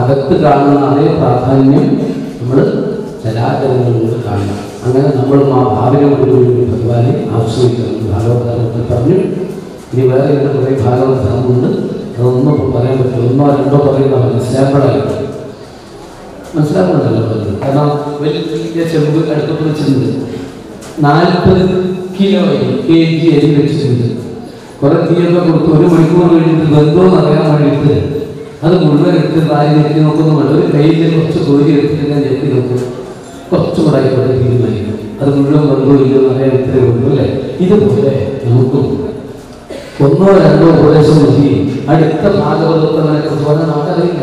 അകത്ത് കാണുന്ന അതേ പ്രാധാന്യം നമ്മൾ ചരാചരങ്ങളിലൂടെ കാണണം. അങ്ങനെ നമ്മൾ ആ ഭാവനയോടുകൂടി ഭഗവാനെ ആശ്രയിക്കണം. ഭാഗവതാരത്തിൽ പറഞ്ഞു ഇനി വേറെ ഇവിടെ കുറേ ഭാഗവതമുണ്ട് അതൊന്നും പറയാൻ പറ്റില്ല. ഒന്നോ രണ്ടോ പറയുന്ന മനസ്സിലാക്കണമല്ലോ. മനസ്സിലാക്കണമല്ലോ പറഞ്ഞത് കാരണം വലിയ ചെമ്പ് അടുത്ത് വെച്ചിട്ടുണ്ട്. നാൽപ്പത് കിലോ കെ ജി അരി വെച്ചിട്ടുണ്ട്. കുറെ തീയൊക്കെ കൊടുത്ത് ഒരു മണിക്കൂർ കഴിഞ്ഞിട്ട് ബന്ധമെന്ന് അറിയാൻ വേണ്ടിയിട്ട് അത് മുഴുവൻ എടുത്ത് വാരി ഞെക്കി നോക്കുന്നു ഒരു കയ്യിൽ കുറച്ച് കോരി എടുത്തിട്ട് ഞാൻ ഞെക്കി നോക്കും. കുറച്ചും കൂടെ ആയിക്കോട്ടെ തീരുമാനിക്കും അത് മുഴുവൻ വന്നോ ഇല്ലോ അറിയാൻ ഇത്രയേ ഉള്ളൂ അല്ലേ? ഇതുപോലെ നമുക്കും ഒന്നോ രണ്ടോ ഉപദേശം മതി അടുത്ത ഭാഗവതത്തിനെ കുറിച്ച് പറഞ്ഞാൽ നമുക്കറിയില്ല.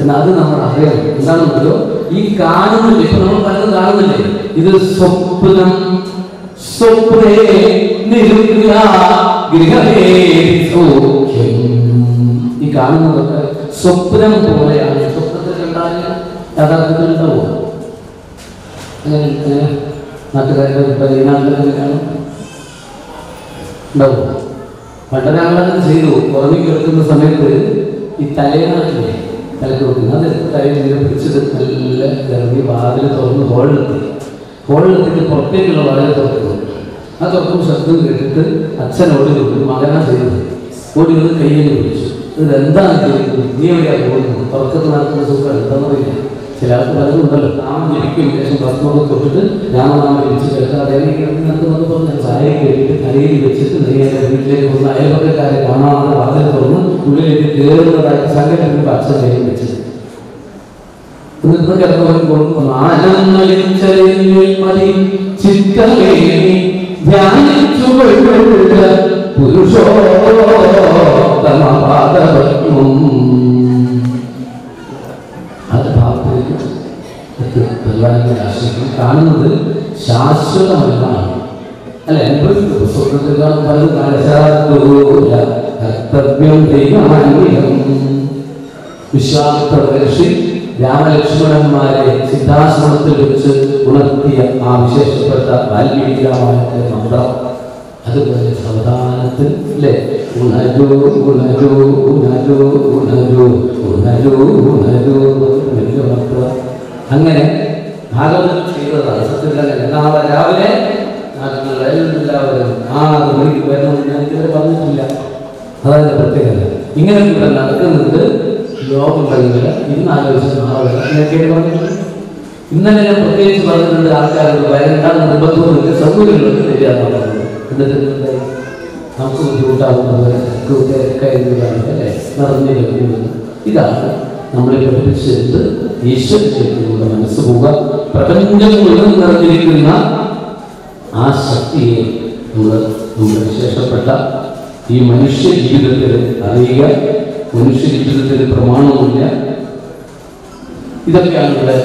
എന്നാൽ അത് നമ്മൾ അറിയണം. എന്താണെന്നല്ലോ ഈ കാണുന്നില്ല ഇപ്പൊ നമ്മൾ പലതും കാണുന്നില്ലേ? ഇത് സ്വപ്നം. സ്വപ്നേ നിരുഗ്ര ഗൃഹേ സൗഖ്യം. കാണുന്നതൊക്കെ സ്വപ്നം പോലെയാണ്. സ്വപ്നത്തിൽ കണ്ടാൽ യഥാർത്ഥത്തിൽ ഉണ്ടാവുമോ അങ്ങനെ ചെയ്തു. ഉറങ്ങി കിടക്കുന്ന സമയത്ത് ഈ തലേനാട്ടിലെ തലക്ക് വെക്കുന്നത് അത് തലയിൽ പിടിച്ചിട്ട് നല്ല ഇറങ്ങി വാതിൽ തുറന്ന് ഹോളിലെത്തി ഹോളിലെത്തിയിട്ട് പുറത്തേക്കുള്ള വാതിൽ തുറക്കുന്നു. ആ തുറക്കും ശബ്ദം കേട്ടിട്ട് അച്ഛനോട് ചോദിച്ചു മകനാ ചെയ്തത്? ഓടി വന്ന് കയ്യിൽ പിടിച്ചു. ഇതെന്താണ് ചെയ്യുന്നത് നീ എവിടെയാ പോകുന്നത്? തുറക്കത്ത് നടക്കുന്ന സുഖം എന്താണെന്നറിയില്ല ചില ആൾക്ക് പലതും ഉണ്ടല്ലോ. നാമം ജനിക്കും ശേഷം ഭസ്മൊക്കെ തൊട്ടിട്ട് രാമനാമം ജപിച്ച് കേൾക്കാതെ നടക്കുന്നതെന്ന് പറഞ്ഞ് ചായ കേട്ടിട്ട് കരയിൽ വെച്ചിട്ട് നേരെ വീട്ടിലേക്ക് വന്ന് അയൽപക്കക്കാരെ കാണാമെന്ന് വാതിൽ തുറന്ന് ഉള്ളിലേക്ക് കയറുന്നതായിട്ട് സങ്കടം അച്ഛൻ കയ്യിൽ വെച്ചത് ധ്യാനിച്ചു പുരുഷോത്തമപാദപത്മം അത് ഭാവത്തിലേക്ക് ഭഗവാനെ ആശ്രയിക്കും കാണുന്നത് ശാശ്വതമല്ലാണ് അല്ല സ്വർഗത്തിൽ കാണും പലതും കാലശാസ്ത്രൂല കർത്തവ്യം ദൈവമാന്യം വിശ്വാമിത്ര മഹർഷി രാമലക്ഷ്മണന്മാരെ സിദ്ധാശ്രമത്തിൽ വെച്ച് ഉണർത്തിയ ആ വിശേഷപ്പെട്ട വാൽമീകി രാമായണത്തിലെ മന്ത്രം. അതുപോലെ സാവധാനത്തിൽ അല്ലേ? ഉണരൂ ഉണരൂ ഉണരൂ ഉണരൂ ഉണരൂ ഉണരൂ ഉണർത്തുക അങ്ങനെ ഭാഗവതം ചെയ്തതാണ്. സത്യത്തിൽ നാളെ രാവിലെ ആറ് മണിക്ക് വരണമെന്ന് ഞാൻ ഇതുവരെ പറഞ്ഞിട്ടില്ല അതാണ് പ്രത്യേകത. ഇങ്ങനെ ഇവിടെ നടക്കുന്നുണ്ട് ലോകം കഴിഞ്ഞില്ല ഇന്ന് ആലോചിച്ച് നാളെ ഞാൻ ഇന്നലെ ഞാൻ പ്രത്യേകിച്ച് പറഞ്ഞിട്ടുണ്ട് ആൾക്കാരോട് നിർബന്ധമൊന്നുമില്ല സൗകര്യങ്ങളൊക്കെ ശരിയാണെന്ന് പറഞ്ഞത് എന്നിട്ട് എന്തായി നമുക്ക് ബുദ്ധിമുട്ടാകുന്നത് തിരക്കായതാണ് അല്ലേ? നിറഞ്ഞു വരുന്നത് ഇതാണ് നമ്മളെ പഠിപ്പിച്ചെടുത്ത് ഈശ്വരത്തിലേക്കുള്ള മനസ്സ് പോവുക. പ്രപഞ്ചം മുഴുവൻ നിറഞ്ഞിരിക്കുന്ന ആ ശക്തിയെ നമ്മൾ നമ്മുടെ വിശേഷപ്പെട്ട ഈ മനുഷ്യ ജീവിതത്തിൽ അറിയുക. മനുഷ്യ ജീവിതത്തിൽ പ്രമാണമില്ല ഇതൊക്കെയാണ് ഇവിടെ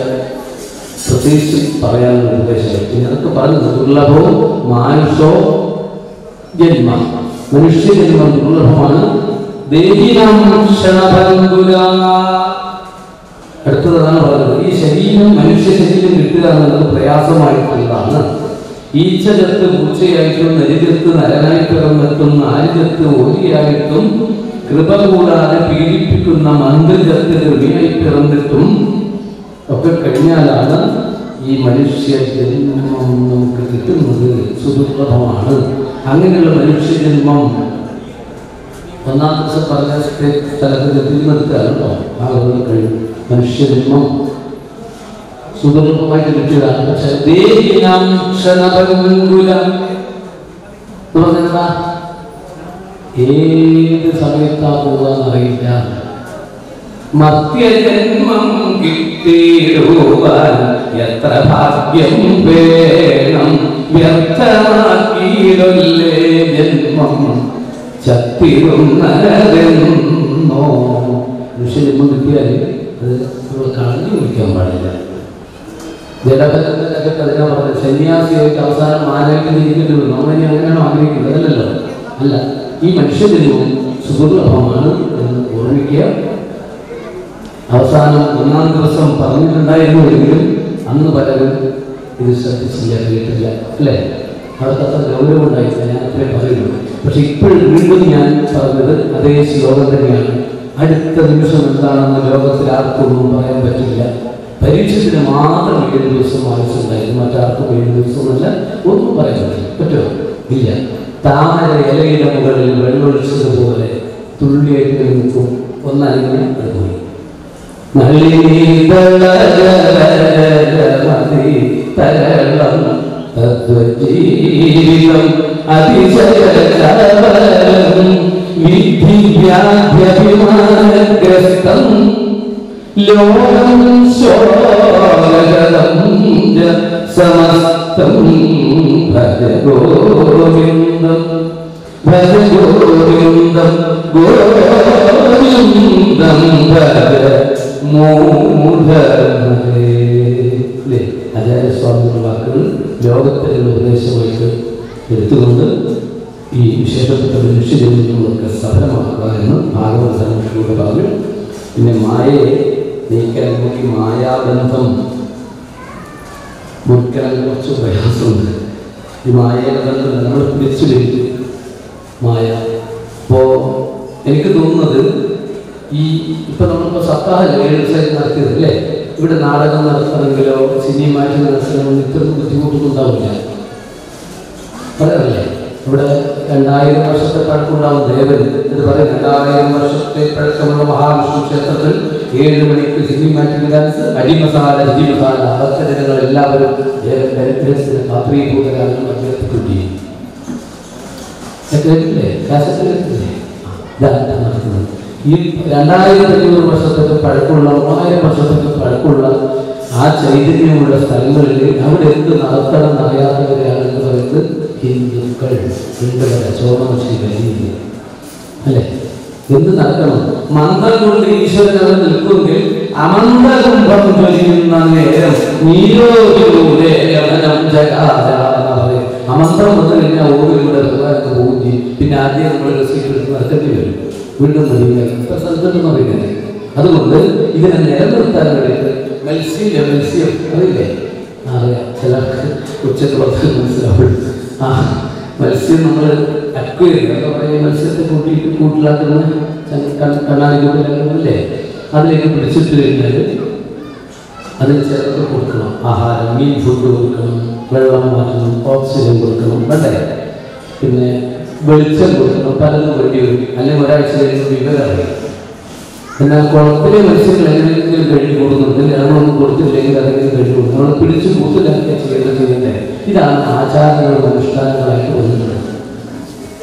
പ്രത്യേകിച്ച് പറയാനുള്ള ഉപദേശം ഇതൊക്കെ പറഞ്ഞത് ദുർലഭവും മാനുഷോ ജന്മ. മനുഷ്യജന്മം ദുർലഭമാണ് ദേഹിനാം ക്ഷണഭംഗുര അടുത്തതാണ് പറഞ്ഞത്. ഈ ശരീരം മനുഷ്യ ശരീരം കിട്ടുക എന്നുള്ളത് പ്രയാസമായിട്ടുള്ളതാണ്. ഈച്ചകത്ത് പൂച്ചയായിട്ടും നരികത്ത് നരനായി പിറന്നിട്ടും നാരികത്ത് ഓലിയായിട്ടും കൃപ കൂടാതെ പീഡിപ്പിക്കുന്ന മന്ത്രികത്ത് കൃമിയായി പിറന്നിട്ടും ഒക്കെ കഴിഞ്ഞാലാണ് ഈ മനുഷ്യ ജന്മം നമുക്ക് കിട്ടുന്നത്. സുദുർലഭമാണ്. അങ്ങനെയുള്ള മനുഷ്യജന്മം ഒന്നാം ദിവസം പറഞ്ഞ സ്ഥലത്തിന് തിരുവനന്തപുരം കേട്ടോ ഭാഗവതം കഴിയും മനുഷ്യജന്മം സുദുർലഭമായിട്ട് കിട്ടിയതാണ്. പക്ഷെ ദേഹിനാം ക്ഷണഭംഗുല എന്ന് പറഞ്ഞാ ഏത് സമയത്താ പോകാന്നറിയില്ല മർത്യജന്മം കിട്ടിയിടുവാൻ എത്ര ഭാഗ്യം വേണം. വ്യർത്ഥമാക്കിയിടല്ലേ ജന്മം? ചത്തിരുന്നതെന്നോ മനുഷ്യജന്മം കിട്ടിയാൽ അത് നമ്മൾ കളഞ്ഞു കുടിക്കാൻ പാടില്ല. ജലബലത്തിലൊക്കെ അതിനാ പറഞ്ഞത് സന്യാസിയായിട്ട് അവസാനം വരും നമ്മളിനി അങ്ങനെയാണോ ആഗ്രഹിക്കുന്നത് അല്ലല്ലോ അല്ല ഈ മനുഷ്യജന്മം സുദുർലഭമാണ് എന്ന് ഓർമ്മിക്കുക അവസാനം ഒന്നാം ദിവസം പറഞ്ഞിട്ടുണ്ടായിരുന്നുവെങ്കിലും അന്ന് പലരും ഇത് ശ്രദ്ധിച്ചില്ല കേട്ടില്ല അല്ലേ അവർക്ക് അത്ര ഗൗരവം ഉണ്ടായില്ല ഞാൻ അത്രേ പറയുന്നു പക്ഷെ ഇപ്പോഴും വീണ്ടും ഞാൻ പറഞ്ഞത് അതേ ശ്ലോകം തന്നെയാണ്. അടുത്ത നിമിഷം എന്താണെന്ന് ലോകത്തിൽ ആർക്കൊന്നും പറയാൻ പറ്റില്ല. പരീക്ഷത്തിന് മാത്രം ഏഴ് ദിവസം ആവശ്യമുണ്ടായിരുന്നു മറ്റാർക്കും ഏഴ് ദിവസമല്ല ഒന്നും പറയാൻ പറ്റില്ല. പറ്റുമോ ഇല്ല. താമര ഇലയുടെ മുകളിൽ വെള്ളമൊഴിച്ചതുപോലെ തുള്ളിയൊക്കെ നിൽക്കും. ഒന്നനങ്ങി അത് പോയി തരളം തദ്വജീവിതം അതിശയകലവരം വിധിവ്യാധ്യഭിമാനഗ്രസ്തം ലോകം ശോകലം സമസ്തം ഭജ ഗോവിന്ദം ഭജ ഗോവിന്ദം ഗോവിന്ദം ഭജ അല്ലേ ആചാര്യസ്വാമിയുടെ വാക്കുകൾ ലോകത്തിലുള്ള ഉപദേശമായിട്ട് എടുത്തുകൊണ്ട് ഈ വിശേഷപ്പെട്ട മനുഷ്യജീവിതങ്ങളൊക്കെ സഫലമാക്കുക എന്ന് ഭാഗവത ധർമ്മത്തിലൂടെ പറഞ്ഞു. പിന്നെ മായയെ നീക്കാൻ നോക്കി മായാബന്ധം മുറിക്കാൻ കുറച്ച് പ്രയാസമുണ്ട്. ഈ മായയുടെ ബന്ധം നമ്മൾ പിടിച്ചു മായ. അപ്പോൾ എനിക്ക് തോന്നുന്നത് ഈ ഇപ്പം നമ്മളിപ്പോൾ സപ്താഹം ഏഴ് ദിവസം നടത്തിയത് ഇവിടെ നാടകം നടത്തണമെങ്കിലോ സിനിമാറ്റിക് നടത്തണമെങ്കിൽ ഇത്ര ബുദ്ധിമുട്ടൊന്നും ഉണ്ടാവില്ല പറയാറില്ലേ? ഇവിടെ രണ്ടായിരം വർഷത്തെ പഴക്കമുണ്ടാവും ദേവൻ എന്ന് പറയും. രണ്ടായിരം വർഷത്തെ പഴക്കമുള്ള മഹാവിഷ്ണു ക്ഷേത്രത്തിൽ ഏഴ് മണിക്ക് സിനിമാറ്റിക് ഡാൻസ് അടിമസാല ഹരിമസാല അവസരങ്ങൾ എല്ലാവരും ദേവന്റെ അനുഗ്രഹത്തിന് പാത്രീഭൂതരാണെന്ന് അഭ്യർത്ഥിക്കുകയും നടക്കുന്നത്. ഈ രണ്ടായിരത്തി അഞ്ഞൂറ് വർഷത്തൊക്കെ പഴക്കമുള്ള മൂവായിരം വർഷത്തൊക്കെ പഴക്കമുള്ള ആ ചൈതന്യമുള്ള സ്ഥലങ്ങളിൽ അവിടെ എന്ത് നടത്തണം എന്ന് പറയുന്നത് ഹിന്ദുക്കൾ ഹിന്ദുക്കളെ ചോമശ്രീ കഴിഞ്ഞില്ല അല്ലേ? എന്ത് നടക്കണം മന്ത്രം കൊണ്ട് ഈശ്വരൻ അവിടെ നിൽക്കുമെങ്കിൽ അമന്തകുംഭം ജ്വലിക്കുന്ന നേരം നീരോജിലൂടെ. അമന്ത്രം വന്നു കഴിഞ്ഞാൽ ഓടിലൂടെ ഭഗവാനൊക്കെ പിന്നെ ആദ്യം നമ്മൾ എടുത്ത് നടത്തേണ്ടി വരും. ഇപ്പൊ സ്ഥലത്തെന്ന് അതുകൊണ്ട് ഇതിനെ നിലനിർത്താൻ വേണ്ടിയിട്ട് മത്സ്യം മത്സ്യം അറിയില്ലേ? അറിയാം. ചിലർക്ക് ഉച്ചയ്ക്ക് പത്ത് മനസ്സിലാവും. ആ മത്സ്യം നമ്മൾ അക്വേറിയം എന്ന് പറയുന്ന മത്സ്യത്തെ കൂട്ടിയിട്ട് കൂട്ടിലാക്കുന്ന കണ്ണാടി കൂട്ടിലാക്കുന്നില്ലേ? അതിലേക്ക് പിടിച്ചിട്ട് കഴിഞ്ഞാൽ അതിന് ചേർത്ത് കൊടുക്കണം. ആഹാരം മീൻ ഫുഡ് കൊടുക്കണം വെള്ളം മാറ്റണം ഓക്സിജൻ കൊടുക്കണം. വേണ്ടേ പിന്നെ വെളിച്ചം കൊടുക്കണം പലതും വേണ്ടി വരും അല്ലെങ്കിൽ ഒരാഴ്ച കഴിയുമ്പോൾ വിവരം എന്നാൽ കുളത്തിലെ മത്സ്യങ്ങൾ എങ്ങനെയെങ്കിലും കഴിഞ്ഞു കൊടുക്കുന്നുണ്ട്. നമ്മളൊന്നും കൊടുത്തില്ലെങ്കിൽ അതെങ്കിലും കഴിഞ്ഞു കൊടുക്കും. നമ്മൾ പിടിച്ച് കൂട്ടിലാക്കിയ ചെയ്യേണ്ട ചെയ്യേണ്ടേ ഇതാണ് ആചാരങ്ങളും അനുഷ്ഠാനങ്ങളായിട്ട് വന്നിട്ടുള്ളത്.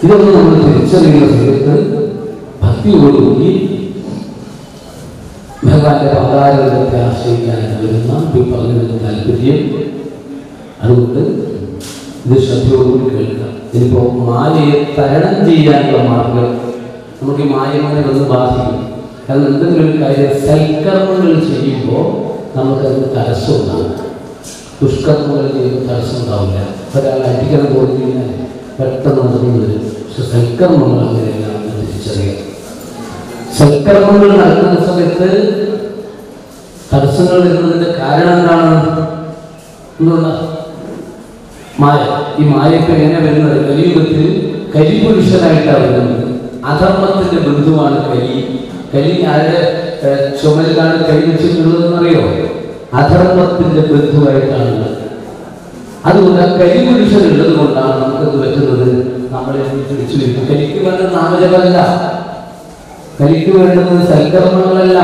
ഇതൊന്നും നമ്മൾ തിരിച്ചറിയുന്ന സമയത്ത് ഭക്തിയോടുകൂടി ഭഗവാന്റെ പാതാരത്തെ ആശ്രയിക്കാനാണ് വരുന്ന ഈ പറഞ്ഞതിന് താല്പര്യം അതുകൊണ്ട് ഇത് ശ്രദ്ധയോടുകൂടി കേൾക്കുക ഇനിയിപ്പോൾ മായയെ തരണം ചെയ്യാനുള്ള മാർഗം നമുക്ക് ഈ മായമാരെ വന്ന് ബാധിക്കും. കാരണം എന്തെങ്കിലും ഒരു കാര്യം സൽക്കർമ്മങ്ങൾ ചെയ്യുമ്പോൾ നമുക്കതിന് തടസ്സമുണ്ടാകും ദുഷ്കർമ്മങ്ങൾ ചെയ്യുമ്പോൾ തടസ്സം ഉണ്ടാവില്ല ഒരാൾ അടിക്കണം തോന്നി കഴിഞ്ഞാൽ പെട്ടെന്ന് നടന്നു വരും പക്ഷെ സൽക്കർമ്മങ്ങൾ അങ്ങനെയല്ല തിരിച്ചറിയാം. സൽക്കർമ്മങ്ങൾ നടക്കുന്ന സമയത്ത് തടസ്സങ്ങൾ വരുന്നതിന്റെ കാരണം എന്താണ്? എന്തുകൊണ്ടാണ് മായ ഈ മായയൊക്കെ എങ്ങനെ വരുന്നത്? കലിയുഗത്തിൽ കരിപുരുഷനായിട്ടാണ് വരുന്നത് അധർമ്മത്തിന്റെ ബന്ധുവാണ് കലി. കലി ആരുടെ ചുമലിലാണ് കൈ വെച്ചിട്ടുള്ളതെന്നറിയോ അധർമ്മത്തിന്റെ ബന്ധുവായിട്ടാണ് അതുകൊണ്ട് ആ കരിപുരുഷൻ ഉള്ളത് കൊണ്ടാണ് നമുക്കത് പറ്റുന്നത്. നമ്മളെ തിരിച്ചു വരും കലിക്ക് വേണ്ടത് നാമജപമല്ല. കലിക്ക് വേണ്ടുന്നത് സൽക്കർമ്മങ്ങളല്ല.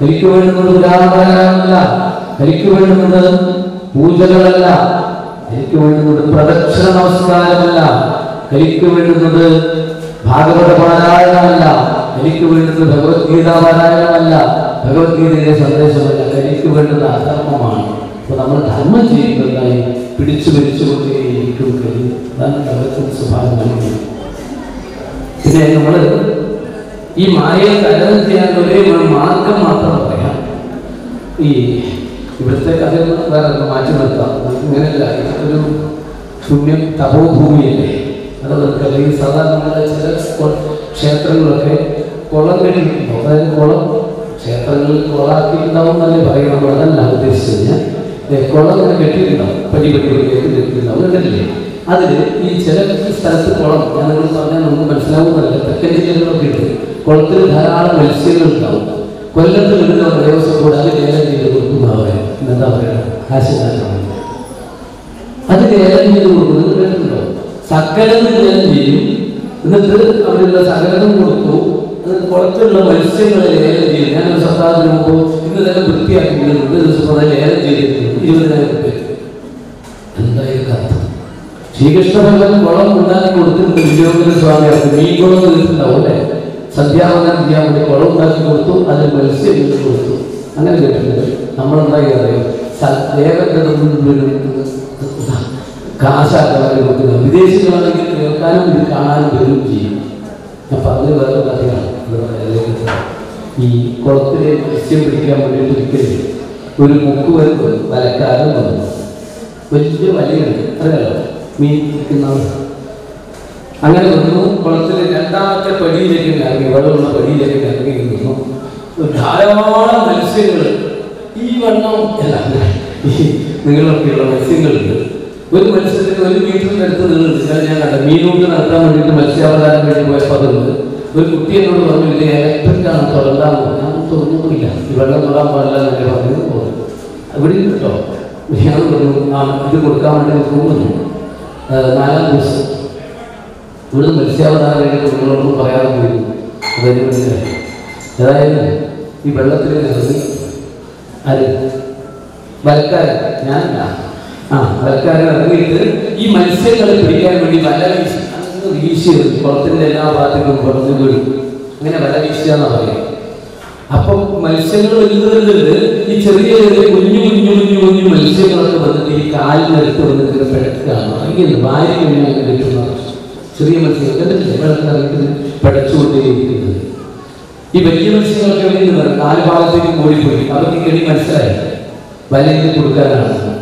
കലിക്ക് വേണ്ടുന്നത് ഉദാഹരണമല്ല കലിക്ക് വേണ്ടുന്നത് പൂജകളല്ല. കലിക്ക് വേണ്ടുന്നത് പ്രദക്ഷിണ നമസ്കാരമല്ല എനിക്ക് വേണ്ടുന്നത് ഭാഗവത പാരായണമല്ല എനിക്ക് വേണ്ടുന്നത് ഭഗവത്ഗീത പാരായണമല്ല ഭഗവത്ഗീതയിലെ സന്ദേശമല്ല എനിക്ക് വേണ്ടത് അധർമ്മമാണ്. അപ്പൊ നമ്മൾ ധർമ്മം ചെയ്യുന്നതായി പിടിച്ചു സ്വഭാവം. പിന്നെ നമ്മൾ ഈ മായയെ തരണം ചെയ്യാൻ ഒരു മാർഗം മാത്രം പറയാം. ഈ ഇവിടുത്തെ കഥ വേറെ മാറ്റി നിർത്താം. ഇങ്ങനെയല്ല ഒരു ശൂന്യം തപോഭൂമിയല്ലേ? അത് ഈ സാധാരണ ചില ക്ഷേത്രങ്ങളൊക്കെ കുളം കെട്ടിയിട്ടുണ്ടോ അതായത് കുളം ക്ഷേത്രങ്ങളിൽ കുളാക്കിയിട്ടുണ്ടാവും എന്നല്ലേ പറയും നമ്മൾ അതല്ല ഉദ്ദേശിച്ചത്. ഞാൻ ഏ, കുളം ഇങ്ങനെ കെട്ടിയിട്ടുണ്ടാവും പടി പടി കെട്ടിയിട്ടുണ്ടാവും അതിൽ ഈ ചില സ്ഥലത്ത് കുളം ഞാൻ നിങ്ങൾ പറഞ്ഞാൽ നമുക്ക് മനസ്സിലാവുന്നതല്ല. തെക്കൻ ജില്ലകളിലൊക്കെ ഉണ്ട്. കുളത്തിൽ ധാരാളം മത്സ്യങ്ങൾ ഉണ്ടാവും കൊല്ലത്ത് വരുന്ന ദേവസ്വം കൂടാതെ ലേലം എന്താ പറയുക കാശിനാണ് അത് ലേലം ചെയ്ത് കൊടുക്കുന്നത് കേട്ടിട്ടുണ്ടോ സകലം ലേലം ചെയ്യും. എന്നിട്ട് അവിടെയുള്ള സകലം കൊടുത്തു. അത് കുളത്തിലുള്ള മത്സ്യങ്ങളെ ലേലം ചെയ്യും ഞാൻ ഒരു സപ്താഹത്തിന് മുമ്പ് ഇന്ന് തന്നെ വൃത്തിയാക്കിയിട്ടുണ്ട്. ഒരു ദിവസം കുറെ ലേലം ചെയ്തിട്ടുണ്ട്. ഇരുപതിനായിരം രൂപ എന്തായാലും അർത്ഥം? ശ്രീകൃഷ്ണ ഭഗവാൻ കുളം ഉണ്ടാക്കി കൊടുത്തിട്ടുണ്ട്. വിജയോദര സ്വാമി അവർക്ക് മീൻ കുളം തീർത്തിട്ടുണ്ടാവും അല്ലേ? സന്ധ്യാവനം ചെയ്യാൻ വേണ്ടി കുളം ഉണ്ടാക്കി കൊടുത്തു. അതിൽ മത്സ്യം കൊടുത്തു. അങ്ങനെ കേട്ടിട്ടുണ്ട്. നമ്മളെന്തായി അറിയാം? കാശാക്കാൻ കൊടുക്കുന്നത് വിദേശികളാണെങ്കിൽ കേൾക്കാനും ഇത് കാണാനും വരും ചെയ്യും. ഞാൻ അത് വേറെ കഥയാണ്. ഈ കുളത്തിലെ മത്സ്യം പിടിക്കാൻ വേണ്ടിയിട്ട് ഒരിക്കലും ഒരു മുക്ക് വരുമ്പോൾ വലക്കാരൻ വന്നു വലിയ വലിയുണ്ട്. അത്രയല്ല മീൻ പിടിക്കുന്ന അങ്ങനെ വന്നു. കുളത്തിലെ രണ്ടാമത്തെ പടിയിലേക്ക് ഇറങ്ങി വെള്ളമുള്ള പടിയിലേക്ക് ഇറങ്ങി നിന്നു ധാരാളം മത്സ്യങ്ങൾ ഈ വണ്ണം അല്ല ഈ നിങ്ങളൊക്കെയുള്ള മത്സ്യങ്ങളുണ്ട്. ഒരു മത്സ്യത്തിന് ഒരു മീറ്ററിന്റെ അടുത്ത് നിന്നുണ്ട് ഞാൻ കണ്ട. മീനൂട്ട് നടത്താൻ വേണ്ടിയിട്ട് മത്സ്യാവതാരം വേണ്ടി പോയപ്പോൾ അതുണ്ട്. ഒരു കുട്ടി എന്നോട് പറഞ്ഞു ഇത് ഇലക്ട്രിക്കാണ് തുറന്നാൽ ഞാൻ തുറന്നൊന്നുമില്ല. ഈ വെള്ളം തൊടാൻ പാടില്ല എന്നൊക്കെ പറഞ്ഞു. പോകുന്നു അവിടെ കേട്ടോ ഞാൻ പറഞ്ഞു ആ ഇത് കൊടുക്കാൻ വേണ്ടി പോകുന്നു നാലാം ദിവസം. ഇവിടുന്ന് മത്സ്യാവതാരം നിങ്ങളോടൊന്നും പറയാതെ പോയി. അതായത് ഏതായാലും ഈ വെള്ളത്തിൽ ആര് വലക്കാരൻ ഞാനല്ല ആ വലക്കാരൻ ഇറങ്ങിയിട്ട് ഈ മത്സ്യങ്ങളെ പിടിക്കാൻ വേണ്ടി വല വീശി വീശി. കുളത്തിന്റെ എല്ലാ ഭാഗത്തേക്കും പുറത്തു കൂടി അങ്ങനെ വല വീശുക എന്നാ പറയുക. അപ്പം മത്സ്യങ്ങൾ വലുത് വലുത് ഈ ചെറിയ ചെറിയ കുഞ്ഞു കുഞ്ഞു കുഞ്ഞു കുഞ്ഞു മത്സ്യങ്ങളൊക്കെ വന്നിട്ട് ഈ കാലിനടുത്ത് വന്നിട്ട് പിടക്കുകയാണ് ഇങ്ങനെ വാരി കഴിഞ്ഞാൽ കിട്ടുന്ന ചെറിയ മത്സ്യങ്ങൾ കണ്ടിട്ടില്ലേ? പിടച്ചുകൊണ്ടേയിരിക്കുന്നത്. ഈ വലിയ മത്സ്യങ്ങളൊക്കെ വരുന്നത് നാല് ഭാഗത്തേക്ക് ഓടിപ്പോയി അവർക്ക് കെടി മനസ്സിലായി. വലയിൽ കൊടുക്കാനാണ്.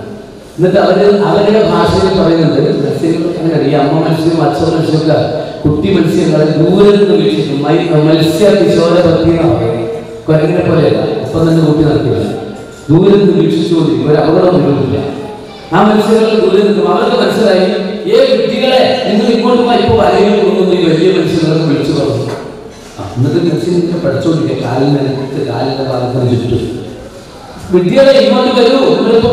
എന്നിട്ട് അവർ അവരുടെ ഭാഷയിൽ പറയുന്നത് മത്സ്യങ്ങൾ അങ്ങനെ ഈ അമ്മ മത്സ്യം അച്ഛൻ മത്സ്യമൊക്കെ കുട്ടി മത്സ്യങ്ങളെ ദൂരെ നിന്ന് മൈ- മത്സ്യ കിശോര പറയുന്നത്. കുരങ്ങിനെ പോലെയല്ല. ഒപ്പം തന്നെ കൂട്ടി നടക്കില്ല ദൂരെ നിന്ന് വീക്ഷിച്ചുകൊണ്ടിരിക്കും ഒരു അപകടം വരുന്നില്ല ആ മത്സ്യങ്ങൾ ദൂരെ നിൽക്കും അവർക്ക് മനസ്സിലായി ഏ കുട്ടികളെ നിങ്ങൾ ഇങ്ങോട്ട് ഇപ്പോൾ ഇപ്പൊ വലയിൽ കൊണ്ടുവന്ന് വലിയ മത്സ്യങ്ങളൊക്കെ വിളിച്ചു പറഞ്ഞു. എന്നിട്ട് മത്സ്യം ഇങ്ങനെ പഠിച്ചോണ്ടിരിക്കുക അനുഭവിച്ച് കാലിന്റെ ഭാഗത്തിന് ചുറ്റും. വിദ്യകളെ ഇങ്ങോട്ട് വരൂ നിങ്ങളിപ്പോ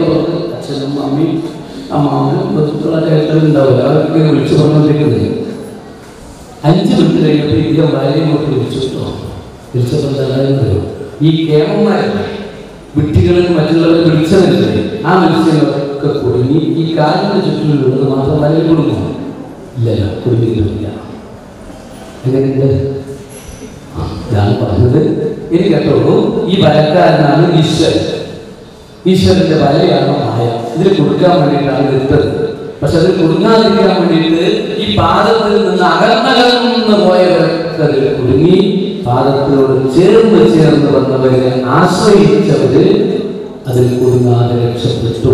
കൊടുക്കും. അച്ഛനും അമ്മയും അമ്മാവനും ബന്ധുക്കളൊക്കെ ഉണ്ടാവില്ല അവരൊക്കെ വിളിച്ചു പറഞ്ഞുകൊണ്ടിരിക്കുന്നത് അഞ്ച് മിനിറ്റ് കഴിഞ്ഞപ്പോൾ ഇന്ത്യ വളരെ ഇങ്ങോട്ട് വിളിച്ചു കേട്ടോ. ഈ കേമന്മാരല്ല വിട്ടികളിൽ മറ്റുള്ളവരെ വിളിച്ചതല്ലേ ആ മനുഷ്യനൊക്കെ കുടുങ്ങി ഈ കാലിന്റെ ചുറ്റിലുള്ളത് മാത്രം വലയിൽ കുടുങ്ങും ഇല്ലല്ലോ എങ്ങനെയുണ്ട് ഞാൻ പറഞ്ഞത് എനിക്ക് കേട്ടോളൂ ഈ വലക്കാരനാണ് ഈശ്വരൻ. ഈശ്വരന്റെ വലയാണ് മായ. ഇതിൽ കൊടുക്കാൻ വേണ്ടിയിട്ടാണ് എടുത്തത്. പക്ഷെ അതിൽ കുടുങ്ങാതിരിക്കാൻ വേണ്ടിയിട്ട് ഈ പാദത്തിൽ നിന്ന് അകന്നകന്ന് പോയവരൊക്കെ അതിൽ കുടുങ്ങി പാദത്തിനോട് ചേർന്ന് ചേർന്ന് വന്നവരെ ആശ്രയിച്ചവര് അതിൽ കുടുങ്ങാതെ രക്ഷപ്പെട്ടു.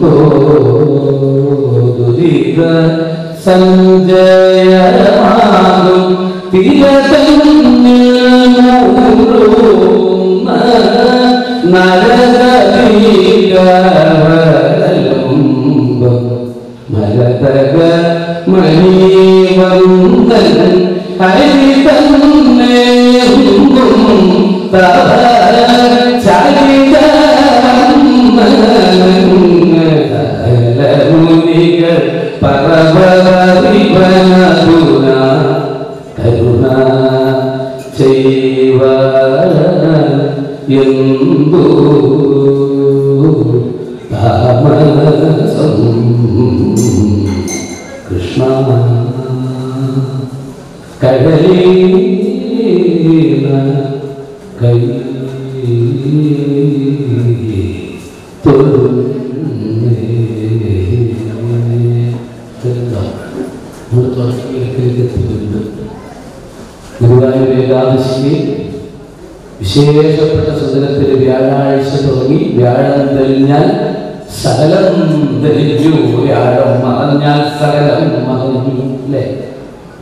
ഭവ സഞ്ജയമാകും ദുരിത സഞ്ജയമാകും മരതക മണിവന്ദൻ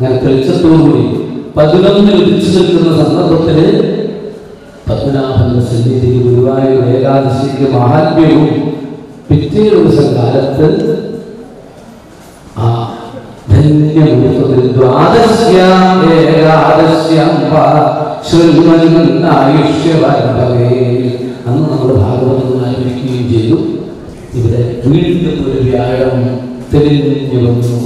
ഞാൻ തെളിച്ചത്തോടുകൂടി പതിനൊന്നിന് ഉദിച്ചു നിൽക്കുന്ന സന്ദർഭത്തിൽ പത്മനാഭന്റെ സന്നിധി ഗുരുവായൂർ ഏകാദശിക്ക് മഹാത്മ്യവും പിറ്റേ ദിവസം കാലത്ത് ആ ധന്യമുഹൂർത്തത്തിൽ അന്ന് നമ്മൾ ഭാഗവതം ആരംഭിക്കുകയും ചെയ്തു. ഇവിടെ വീണ്ടും ഒരു വ്യാഴം തെളിഞ്ഞു വന്നു.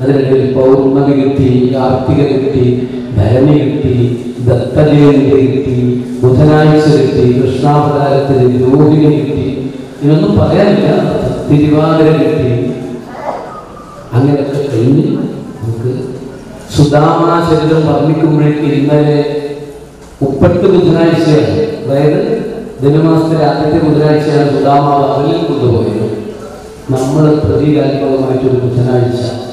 അതിനിടയിൽ പൗർണമി കിട്ടി കാർത്തിക കിട്ടി ഭരണി കിട്ടി ദത്തജയന്തി കിട്ടി ബുധനാഴ്ച കിട്ടി കൃഷ്ണാവതാരത്തിൽ രോഹിണി കിട്ടി. ഇതൊന്നും പറയാനില്ല. തിരുവാതിര കിട്ടി. അങ്ങനെയൊക്കെ കഴിഞ്ഞ് നമുക്ക് സുധാമാചരിതം വർണിക്കുമ്പോഴേക്ക് ഇന്നലെ മുപ്പട്ട് ബുധനാഴ്ചയാണ്. അതായത് ധനുമാസത്തിലെ ആദ്യത്തെ ബുധനാഴ്ചയാണ് സുധാമാവ് അവലിൽ കൊണ്ടുപോയത്. നമ്മൾ പ്രതീകാത്മകമായിട്ടൊരു ബുധനാഴ്ച.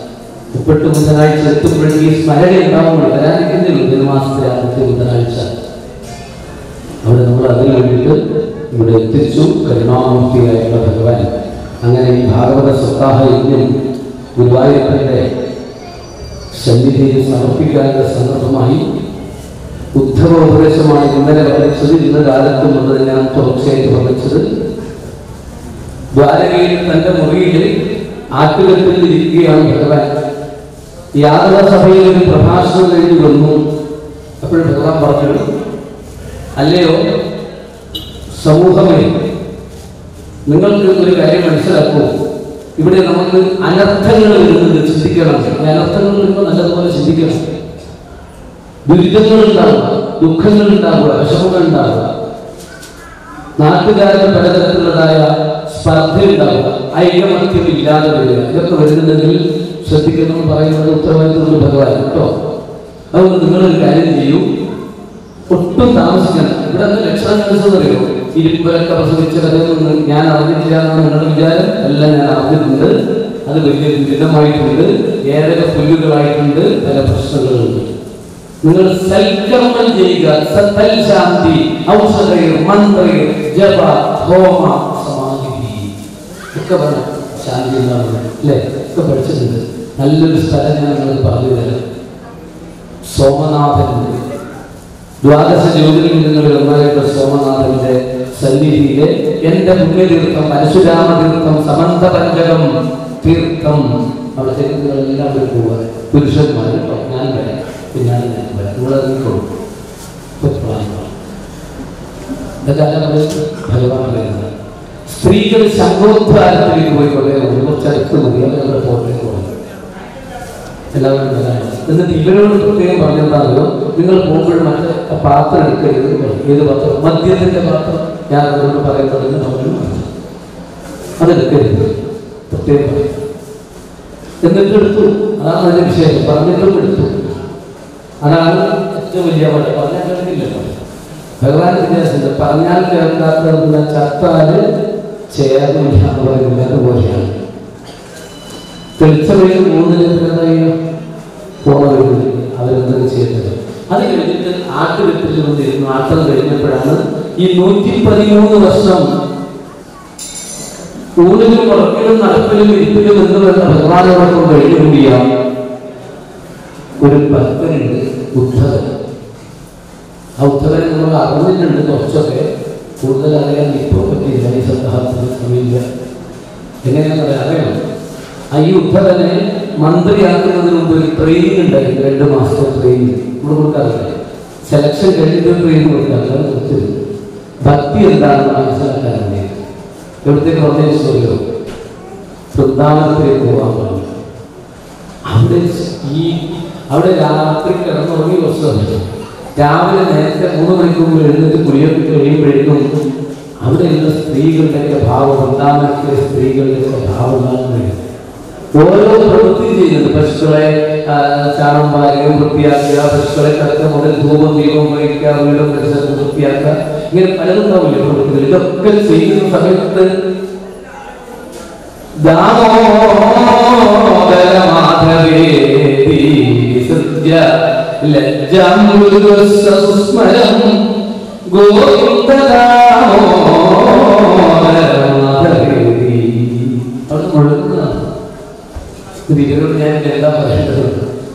മുപ്പട്ട് ബുധനാഴ്ച എത്തുമ്പോഴേക്ക് ഈ സ്മരണ ഉണ്ടാവുമ്പോൾ വരാനിരിക്കുന്നില്ല ധനുമാസത്തിലെ ആദ്യത്തെ ബുധനാഴ്ച. അവിടെ നമ്മൾ അതിനു വേണ്ടിയിട്ട് ഇവിടെ എത്തിച്ചു. കരുണാമൂർത്തിയായിട്ടുള്ള ഭഗവാൻ. അങ്ങനെ ഈ ഭാഗവത സപ്താഹ യജ്ഞം ഗുരുവായൂരപ്പന്റെ സന്നിധിയിൽ സമർപ്പിക്കാനുള്ള സന്ദർഭമായി. ഉദ്ധവ ഉപദേശമായി ഇന്നലെ വർണിച്ചത് ഇന്ന് കാലത്തും ഉള്ളത് ഞാൻ തുടർച്ചയായിട്ട് വർണിച്ചത് ദ്വാരകയിൽ തന്റെ മുറിയിൽ ആറ്റുകത്തിൽ ഇരിക്കുകയാണ് ഭഗവാൻ. യാദവ സഭയിൽ ഒരു പ്രഭാഷണം കഴിഞ്ഞ് വന്നു. അപ്പോൾ ഭഗവാൻ പറഞ്ഞു അല്ലയോ സമൂഹമേ നിങ്ങൾക്ക് ഒരു കാര്യം മനസ്സിലാക്കൂ. ഇവിടെ നമുക്ക് അനർത്ഥങ്ങൾ വരുന്നത് ചിന്തിക്കണം. അനർത്ഥങ്ങൾ വരുമ്പോൾ നല്ലതുപോലെ ചിന്തിക്കണം. ദുരിതങ്ങൾ ഉണ്ടാവുക ദുഃഖങ്ങൾ ഉണ്ടാവുക വിഷമങ്ങൾ ഉണ്ടാവുക. നാട്ടുകാരുടെ പലതരത്തിലുള്ളതായ സ്പർദ്ധ ഉണ്ടാവുക ഐകമത്യം ഇല്ലാതെ വരിക. ഇതൊക്കെ വരുന്നുണ്ടെങ്കിൽ ശ്രദ്ധിക്കണം പറയുന്നത് ഉത്തരവാദിത്തമുള്ള ഭഗവാൻ കേട്ടോ? അതുകൊണ്ട് നിങ്ങളൊരു കാര്യം ചെയ്യൂ. ഒട്ടും താമസിക്കണം ഇവിടെ നിന്ന് ലക്ഷണം മനസ്സെന്നറിയോ ഇരുമ്പൊക്കെ പ്രസവിച്ച കഥയൊന്നും ഞാൻ അറിഞ്ഞിട്ടില്ല എന്നാണ് നിങ്ങളുടെ വിചാരം. എല്ലാം ഞാൻ അറിഞ്ഞിട്ടുണ്ട്. അത് വലിയ ദുരിതമായിട്ടുണ്ട്. ഏതൊക്കെ പുല്ലുകളായിട്ടുണ്ട്? പല പ്രശ്നങ്ങളുണ്ട്. നിങ്ങൾ സൽക്കർമ്മം ചെയ്യുക. സത്തൽ ശാന്തി ഔഷധ മന്ത്രി ജപ ഹോമ സമാധി. ഒക്കെ വേണം ശാന്തി അല്ലേ? ഒക്കെ പഠിച്ചിട്ടുണ്ട്. നല്ലൊരു സ്ഥലം ഞാൻ നിങ്ങൾ പറഞ്ഞു തരാം. സോമനാഥന്റെ ദ്വാദശ ജ്യോതിർലിംഗങ്ങളിൽ ഒന്നായിട്ടുള്ള സോമനാഥന്റെ സന്നിധിയിലെ എന്റെ പുണ്യതീർത്ഥം പരശുരാമ തീർത്ഥം സമന്ത തീർത്ഥം. അവിടെ തീർത്ഥങ്ങളെല്ലാവരും പോവുക പുരുഷന്മാർ ഞാൻ വരാം. പിന്നാലെ ഞാൻ വരാം. ഇവിടെ ഇതൊക്കെ ഭഗവാൻ പറയുന്നത്. സ്ത്രീകൾ ശങ്കോദ്വാരത്തിലേക്ക് പോയിക്കൊള്ളേ കുറച്ച് അടുത്ത് മതി. അവരുടെ ഫോട്ടോ എന്നിട്ട് ഇവരോട് പ്രത്യേകം പറഞ്ഞിരുന്നാലോ നിങ്ങൾ പോകുമ്പോൾ മറ്റേ പാത്രം എടുക്കരുത്. ഏത് പാത്രം? മദ്യത്തിന്റെ പാത്രം. ഞാൻ അവരോട് പറയുന്നതെന്ന് പറഞ്ഞു അതെടുക്കരുത് പ്രത്യേകം എന്നിട്ട് എടുത്തു. അതാണ് അതിന്റെ വിഷയം പറഞ്ഞിട്ടും എടുത്തു. അതാണ് ഏറ്റവും വലിയ പോലെ പറഞ്ഞാൽ ഭഗവാൻ വിദ്യാസത്തിൽ പറഞ്ഞാൽ കേൾക്കാത്ത ചത്താൽ ചേർന്നില്ല എന്ന് പറയുന്നത് അതുപോലെയാണ് തെളിച്ചവയിൽ മൂന്ന് ലഭ്യതയോ പോണവരുണ്ട് അവരെന്തൊക്കെ ചെയ്യുന്നത് അത് കഴിഞ്ഞിട്ട് ആട്ടുകെട്ടിൽ വന്നിരുന്നു ആട്ടം കഴിഞ്ഞപ്പോഴാണ് ഈ നൂറ്റി പതിമൂന്ന് വർഷം ഊണിലും ഉറക്കിലും നടപ്പിലും ഇരിപ്പിലും എന്ന് പറഞ്ഞ ഭഗവാനോടൊപ്പം കഴിഞ്ഞുകൂടിയ ഒരു ഭക്തനുണ്ട് ഉദ്ധവൻ. ആ ഉദ്ധവനെ നമ്മൾ അറിഞ്ഞിട്ടുണ്ട് കുറച്ചൊക്കെ. കൂടുതൽ അറിയാൻ ഇപ്പോൾ പറ്റിയില്ല. ഈ സപ്താഹത്തിന് സമയമില്ല എങ്ങനെയാണെന്ന് അറിയാം ആ ഈ ഉദ്ധവനെ മന്ത്രിയാക്കുന്നതിന് മുമ്പ് ഒരു ട്രെയിനിങ് ഉണ്ടായിരുന്നു. രണ്ട് മാസത്തെ ട്രെയിനിങ് നമ്മൾ കൊടുക്കാറില്ല? സെലക്ഷൻ കഴിഞ്ഞിട്ട് ട്രെയിനിങ് കൊടുക്കാറില്ല? കൊടുത്തിരുന്നു. ഭക്തി എന്താണെന്ന് മനസ്സിലാക്കാറുണ്ട് എവിടത്തേക്ക് പറഞ്ഞോ വൃന്ദാവനത്തിലേക്ക് പോകാൻ പറഞ്ഞു. അവിടെ ഈ അവിടെ രാത്രി കിടന്നുറങ്ങി കുറച്ച് സമയം രാവിലെ നേരത്തെ മൂന്ന് മണിക്കൂർ എഴുന്നേറ്റ് കുളിയൊക്കെ കഴിയുമ്പോഴേക്കും അവിടെയുള്ള സ്ത്രീകളുടെയൊക്കെ ഭാവം വൃന്ദാവനത്തിലെ സ്ത്രീകളുടെയൊക്കെ ഭാവം ഉണ്ടാകുന്നു ഓരോ പ്രവൃത്തി ചെയ്യുന്നത് പശുക്കളെ ചാണം പാലുകയും വൃത്തിയാക്കുക പശുക്കളെ കറക്ക മുതൽ ധൂപം ദീപം വഹിക്കുക വീടും പരിസരത്ത് വൃത്തിയാക്കുക ഇങ്ങനെ പലതുണ്ടാവില്ലേ പ്രവൃത്തികൾ ഇതൊക്കെ ചെയ്യുന്ന സമയത്ത് ദാമോദരമാധവേതി സദ്യ ലജ്ജാമൃതസ്മരം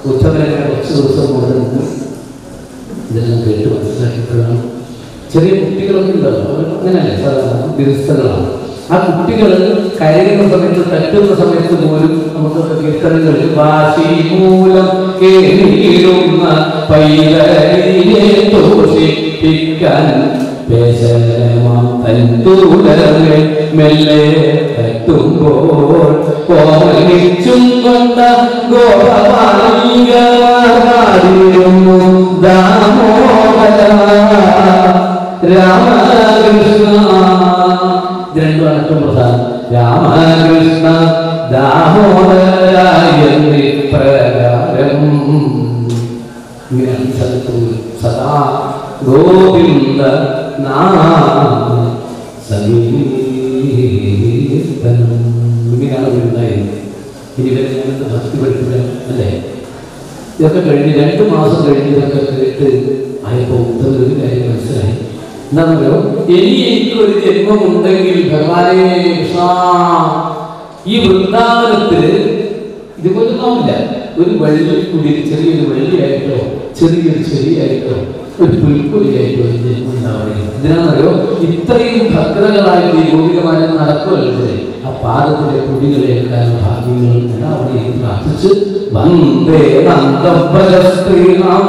ഉച്ചവരെ കുറച്ച് ചെറിയ കുട്ടികളൊക്കെ ഉണ്ടല്ലോ. അങ്ങനെയല്ലേ സാധാരണ ഗൃഹസ്ഥകളാണ് ആ കുട്ടികൾ കരയുന്ന സമയത്ത് തട്ടുന്ന സമയത്ത് പോലും നമുക്ക് കീർത്തനങ്ങളിൽ വാശി മൂലം കേൾക്കുന്ന പൈതലിനെ മെല്ലെ രാമകൃഷ്ണ. ഇത് രണ്ടും ഏറ്റവും പ്രധാനം രാമകൃഷ്ണ ദാമോദര എന്നീ പ്രകാരം സദാ ഗോവിന്ദ ഇങ്ങനെയാണ് ഉണ്ടായിരുന്നത് ഇനി ഇവരെ ഞാനത് ഭക്തി പഠിപ്പിക്കാൻ അല്ലേ? ഇതൊക്കെ കഴിഞ്ഞ് രണ്ട് മാസം കഴിഞ്ഞ് ഇതൊക്കെ കേട്ട് ആയപ്പോൾ എന്താണെന്നല്ലോ ഇനി എനിക്കൊരു ജന്മമുണ്ടെങ്കിൽ ഭഗവാനെ കൃഷ്ണ ഈ വൃന്ദാവനത്തിൽ ഇതുപോലൊന്നുമില്ല ഒരു വള്ളി കുടി ചെറിയൊരു വള്ളിയായിട്ടോ ചെറിയൊരു ചെടിയായിട്ടോ ഒരു പുൽക്കൊലിയായിട്ടോ ഒരു ജന്മം ഉണ്ടാവുകയും ഇതിനാണല്ലോ ഇത്രയും ഭക്തകളായി ഈ ഗോപികമാനം നടക്കുമല്ലേ ആ പാദത്തിലെ കുടികളേക്കാൻ ഭാഗ്യങ്ങളും എല്ലാവരെയും പ്രാർത്ഥിച്ച് വന്ദേ നന്ദപരസ്ത്രീണാം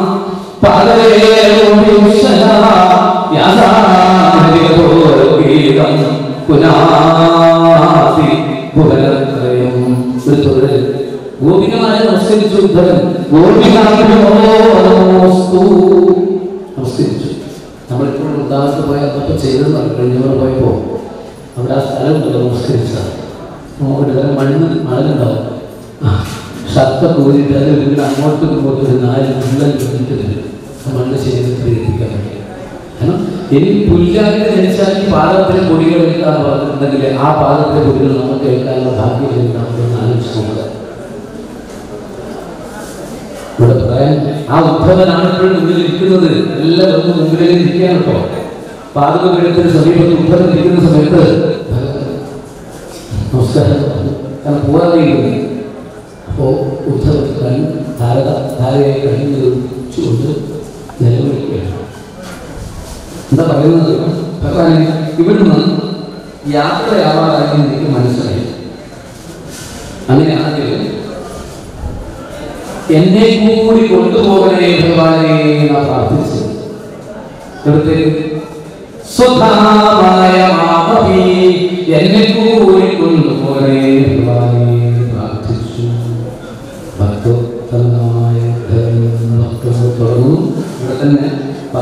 ഗോപികമാരെ നമസ്കരിച്ചു ഗോപികാസ്തു നമസ്കരിച്ചു നമ്മളിപ്പോഴും ഉദാഹരണത്തിൽ പോയാൽ അതൊക്കെ ചെയ്തെന്ന് കഴിഞ്ഞവർ പോയപ്പോൾ അവിടെ ആ സ്ഥലം ഒരു തരം മണ്ണ് മണലുണ്ടാവും. ഷർട്ട് കോരിട്ട് അത് വീട് അങ്ങോട്ടും ഇങ്ങോട്ടും ഒരു നാല് മുള്ളൽ വന്നിട്ട് വരും മണ്ണ് ശരീരത്തിൽ എത്തിക്കാൻ വേണ്ടി കാരണം എനിക്ക് പുല്ലായിട്ട് ജനിച്ചാൽ ഈ പാദത്തിലെ പൊടികൾ എടുക്കാൻ പറഞ്ഞിട്ടുണ്ടെങ്കിൽ ആ പാദത്തിലെ പൊടികൾ നമുക്ക് കേൾക്കാനുള്ള ഭാഗ്യം നമുക്ക് ആലോചിച്ച് നോക്കുക ഇവിടെ പറയാൻ ആ ഉദ്ധവനാണ് ഇപ്പോഴും മുന്നിൽ ഇരിക്കുന്നത്. എല്ലാവരും മുമ്പിലേക്ക് ഇരിക്കുകയാണ് കേട്ടോ പാതകപീഠത്തിന് സമീപത്ത് ഉദ്ധവൻ ഇരിക്കുന്ന സമയത്ത് നമസ്കാരം കാരണം പോകാതെ അപ്പോൾ ഉദ്ധവൻ കഴിഞ്ഞ് ധാരക ധാരയെ കഴിഞ്ഞ് നിലവിളിക്കുകയാണ്. എന്താ പറയുന്നത്? ഭഗവാനെ ഇവിടുന്ന് യാത്രയാവാറായി എനിക്ക് മനസ്സിലായി. അങ്ങനെ ആദ്യം എന്നെ കൂടി കൊണ്ടുപോകണേ ഭഗവാനെ എന്ന് പ്രാർത്ഥിച്ചു. എവിടത്തേക്ക് സ്വധാമായ എന്നെ കൂടി കൊണ്ടുപോകണേ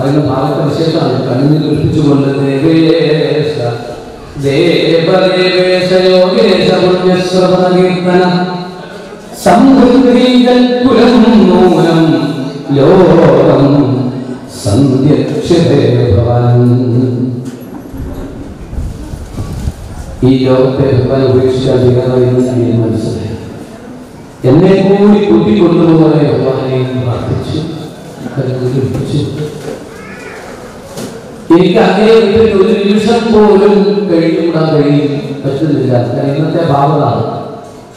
പറയുന്ന ഭാഗത്തിനുശേഷമാണ് കണ്ണിൽ കൽപ്പിച്ചുകൊണ്ട് ദേവേശ ദേവദേവേശ യോഗേശ പുണ്യശ്രവണ കീർത്തന സമൃദ്ധികുലം നൂനം ലോകം സന്ധ്യക്ഷതേ ഭവൻ ഈ ലോകത്തെ ഭഗവാൻ മനസ്സിലായി. എന്നെ കൂടി കൂട്ടിക്കൊണ്ടുപോകാൻ ഭഗവാനെ പ്രാർത്ഥിച്ചു. എനിക്ക് അങ്ങനെ ഒരു നിമിഷം പോലും കഴിഞ്ഞുകൂടാൻ കഴിയും പറ്റുന്നില്ല. ഇന്നത്തെ ഭാവതാണ്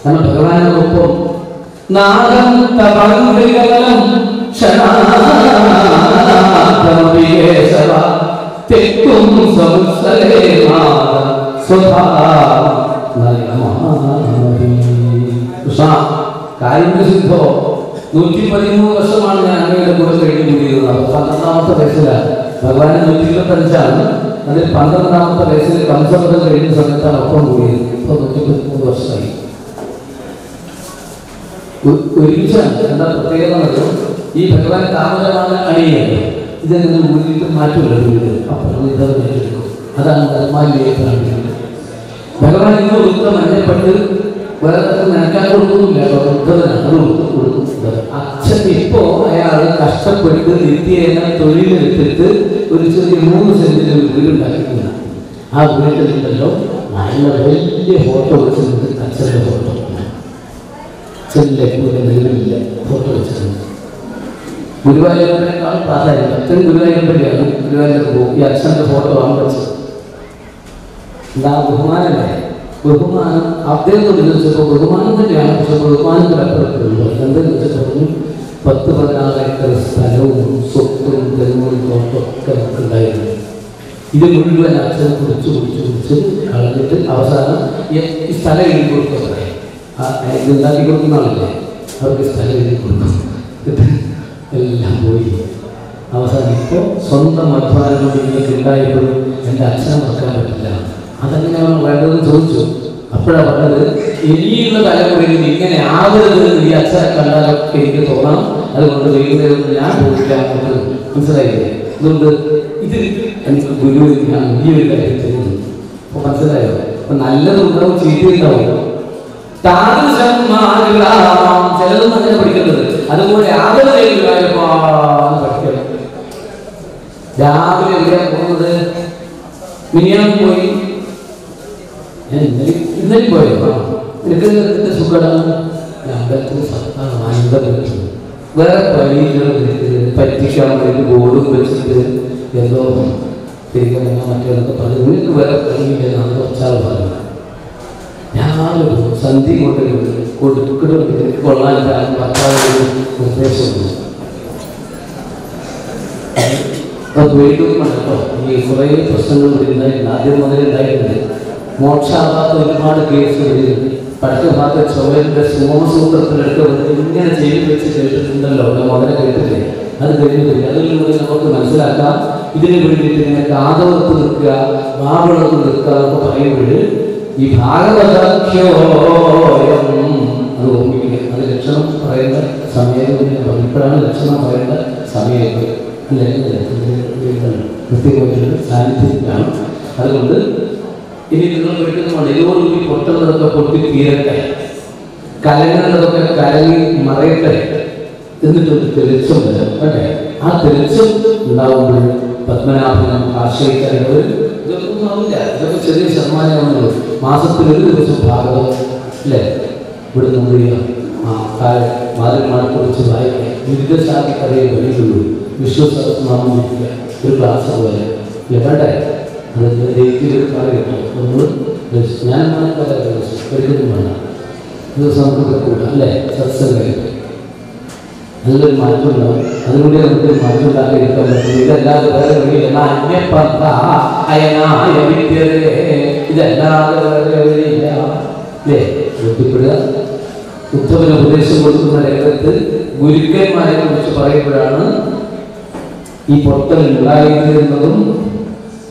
കാരണം ഭഗവാനോടൊപ്പം നാഗം തപംഗലം ക്ഷണാവികേശവ തെക്കും സംസരേ നാദ സ്വഭാ കൃഷ്ണ കാരുണ്യസിദ്ധോ നൂറ്റി പതിമൂന്ന് വർഷമാണ് ഞാൻ അങ്ങയുടെ കൂടെ കഴിഞ്ഞു കൂടിയിരുന്നത് പന്ത്രണ്ടാമത്തെ വയസ്സിലാണ്. ഭഗവാന് നൂറ്റി ഇരുപത്തഞ്ചാണ് അതിൽ പന്ത്രണ്ടാമത്തെ വയസ്സിൽ കംസവതം കഴിഞ്ഞ സമയത്താണ് ഒപ്പം കൂടിയത് ഇപ്പൊ നൂറ്റി പതിമൂന്ന് വർഷമായി. ഒ- ഒരുമിച്ചാണ്. എന്താ പ്രത്യേകത എന്നറിയോ? ഈ ഭഗവാൻ താമരമാണ് അണിയുന്നത്. ഇതിൽ നിന്ന് മുന്നിട്ട് മാറ്റമില്ല വീട്. അപ്പോൾ ഇത് ഏറ്റെടുക്കും അതാണ് ധർമാലിയെ കാണിക്കുന്നത് ഭഗവാൻ ഇന്ന് ഉടുത്ത മഞ്ഞപ്പെട്ട് വേറെ നനക്കാൻ കൊടുക്കുന്നില്ല കൊടുക്കുന്നത് അച്ഛൻ ഇപ്പോ അയാൾ കഷ്ടപ്പെട്ട് നിത്യേന തൊഴിലെടുത്തിട്ട് ഒരു ചെറിയ മൂന്ന് സെന്റിന്റെ വീടുണ്ടാക്കിയിട്ടുണ്ട് ആ വീട്ടിലുണ്ടല്ലോ നല്ല വലിയ ഫോട്ടോ വെച്ചിട്ടുണ്ട് അച്ഛന്റെ ഫോട്ടോ അച്ഛന്റെ കൂടെ നിലവിലില്ല ഫോട്ടോ വെച്ചിട്ടുണ്ട് ഗുരുവായൂരപ്പനേക്കാൾ പ്രാധാന്യം അച്ഛൻ ഗുരുവായൂരപ്പനെയാണ് ഗുരുവായൂരപ്പ് പോകും ഈ അച്ഛന്റെ ഫോട്ടോ ആണ് വെച്ചത് എന്താ ബഹുമാനമല്ലേ ബഹുമാനം അദ്ദേഹം ചോദിച്ചപ്പോൾ ബഹുമാനം തന്നെയാണ് പക്ഷെ ബഹുമാനത്തിനപ്പുറത്തുള്ളൂ എന്തെന്ന് വെച്ചിട്ടുണ്ടെങ്കിൽ പത്ത് പതിനാറ് സ്ഥലവും സ്വത്തും തെങ്ങും ഒക്കെ ഉണ്ടായിരുന്നു. ഇത് മുഴുവൻ അച്ഛൻ കുടിച്ച് കുടിച്ച് കുടിച്ച് കളഞ്ഞിട്ട് അവസാനം ഈ- സ്ഥലം എഴുതി കൊടുക്കാൻ ഇത് ഉണ്ടാക്കി കൊടുക്കുന്ന ആളല്ലേ? അവർക്ക് സ്ഥലം എഴുതി കൊടുക്കും എല്ലാം പോയി. അവസാനം ഇപ്പോൾ സ്വന്തം അധ്വാനം എനിക്ക് ഉണ്ടായപ്പോഴും എന്റെ അച്ഛനെ മറക്കാൻ പറ്റില്ല. അതെങ്ങനെയാണ് വേണ്ടതെന്ന് ചോദിച്ചു. അപ്പോഴാണ് പറഞ്ഞത് ഇനിയുള്ള തലമുറയിൽ ഇങ്ങനെ ആവരുത് ഈ അച്ഛൻ കണ്ടാലൊക്കെ എനിക്ക് തോന്നണം. അതുകൊണ്ട് വൈകുന്നേരം ഞാൻ പോയില്ല എന്ന് മനസ്സിലായില്ലേ? അതുകൊണ്ട് ഇത് എനിക്ക് ഗുരു ഈ ഒരു കാര്യം ചെയ്യുന്നു. അപ്പൊ മനസ്സിലായോ? അപ്പൊ നല്ലതുണ്ടാവും ചീത്തയുണ്ടാവും ചിലതൊന്നും അങ്ങനെ പഠിക്കുന്നത് അതുപോലെ ആദരവാന്ന് പഠിക്കണം. രാവിലെ എവിടെയാണ് പോകുന്നത്? മിനിയാൻ പോയി. ഞാൻ ഇന്നലെ ഇന്നലെ പോയോ? എനിക്ക് എന്റെ സുഖമാണ്? ഞാൻ അമ്പലത്തിൽ സത്താണ് ആനന്ദപ്പെട്ടു വേറെ നിനക്ക് പറ്റിക്കാൻ വേണ്ടി ബോർഡും വെച്ചിട്ട് എന്തോ തിരികെ മറ്റേതൊക്കെ പറഞ്ഞു നിനക്ക് വേറെ പണിയില്ല ഞാൻ കുറച്ചാൾ പറഞ്ഞു. ഞാനൊരു സന്ധി കൊണ്ട് കൊടുക്കിട്ട് കൊള്ളാൻ ഭർത്താവ് നിർദ്ദേശമുണ്ട്. അത് പേടിക്കൊന്നും കേട്ടോ. ഈ കുറേ പ്രശ്നങ്ങൾ ഇവിടെ ആദ്യം മുതലേ ഉണ്ടായിട്ടുണ്ട്. മോക്ഷാവാത്ത ഒരുപാട് കേസുകൾ പഴക്ക ഭാഗത്ത് ചൊവ്വന്റെ സോമസൂത്രത്തിലെടുത്ത് ഇങ്ങനെ ചെയ്ത് വെച്ച് കേട്ടിട്ടുണ്ടല്ലോ ഞാൻ മുതലേ കേട്ടില്ലേ അത് കഴിഞ്ഞിട്ടില്ല അതിലൂടെ നമുക്ക് മനസ്സിലാക്കാം ഇതിനു വേണ്ടിയിട്ട് ഇങ്ങനെ കാതോർത്ത് നിൽക്കുക വാവിളർത്ത് നിൽക്കുക എന്നൊക്കെ പറയുമ്പോൾ ഈ ഭാഗവതാഖ്യോയം അത് ഓർമ്മിക്കുക അത് ലക്ഷണം പറയേണ്ട സമയം ഇപ്പോഴാണ് ലക്ഷണം പറയേണ്ട സമയം അല്ലേ കൃത്യമായിട്ടുള്ള സാന്നിധ്യത്തിലാണ് അതുകൊണ്ട് ഇനി നിങ്ങൾ പഠിക്കുന്നതാണ് ഇതോടുകൂടി പൊട്ടുന്നതൊക്കെ പൊട്ടി തീരട്ടെ. കലങ്ങുന്നതൊക്കെ കലങ്ങി മറയട്ടെ എന്നിട്ടൊരു തെളിച്ചം വരും അല്ലേ? ആ തെളിച്ചം ഉണ്ടാവുമ്പോൾ പത്മനാഭനെ ആശ്രയിക്കാനുള്ളവർ ഇതൊന്നും ആവില്ല. ഇതൊക്കെ ചെറിയ ശതമാനമാണുള്ളൂ മാസത്തിൽ ഒരു ദിവസം ഭാഗം അല്ലേ? ഇവിടെ നമ്മൾ ആ താഴെ മാതൃമാരെ കുറിച്ച് വായിക്കാം വിരുദ്ധശാഖി കഥയെ വഴിയുള്ളൂ. വിളിക്കുക ഒരു ക്ലാസ് പോലെ. വേണ്ടേ അത് ഡേറ്റിൽ പറയട്ടോ ഒന്ന് ഞാൻ ഒരിക്കലും വേണ്ട ദിവസം നമുക്ക് കൂടാം അല്ലേ? സത്സംഗമായിട്ട് നല്ലൊരു മാറ്റം ഉണ്ടാവും അതിലൂടെ നമുക്ക് മാറ്റം ഉണ്ടാക്കിയെടുക്കാൻ പറ്റും. ഇതല്ലാതെ വേറെ അല്ലേ? ബോധ്യപ്പെടുക. ഉദ്ധവന് ഉപദേശം കൊടുക്കുന്ന രംഗത്ത് ഗുരുക്കന്മാരെ കുറിച്ച് പറയുമ്പോഴാണ് ഈ പൊട്ടൽ ഉണ്ടായിരുന്നതും